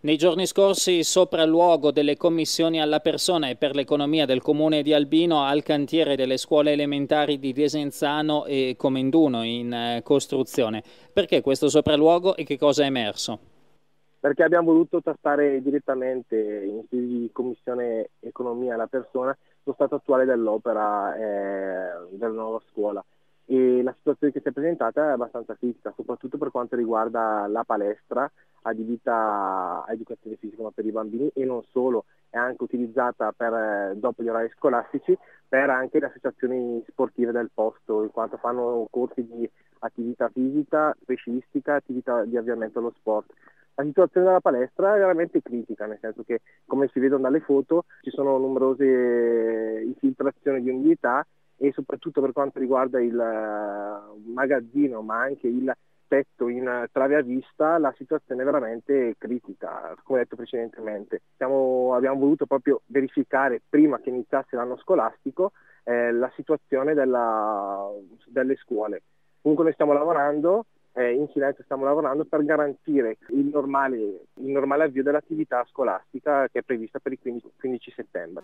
Nei giorni scorsi, sopralluogo delle commissioni alla persona e per l'economia del comune di Albino al cantiere delle scuole elementari di Desenzano e Comenduno in eh, costruzione. Perché questo sopralluogo e che cosa è emerso? Perché abbiamo voluto tastare direttamente in sede di commissione economia alla persona lo stato attuale dell'opera eh, della nuova scuola e la situazione che si è presentata è abbastanza critica, soprattutto per quanto riguarda la palestra adibita a educazione fisica per i bambini e non solo, è anche utilizzata per, dopo gli orari scolastici per anche le associazioni sportive del posto, in quanto fanno corsi di attività fisica, pescistica, attività di avviamento allo sport. La situazione della palestra è veramente critica, nel senso che come si vedono dalle foto ci sono numerose infiltrazioni di umidità e soprattutto per quanto riguarda il eh, magazzino ma anche il tetto in trave a vista la situazione è veramente critica, come detto precedentemente. Siamo, abbiamo voluto proprio verificare prima che iniziasse l'anno scolastico eh, la situazione della, delle scuole. Comunque noi stiamo lavorando, eh, in silenzio stiamo lavorando per garantire il normale, il normale avvio dell'attività scolastica che è prevista per il 15, 15 settembre.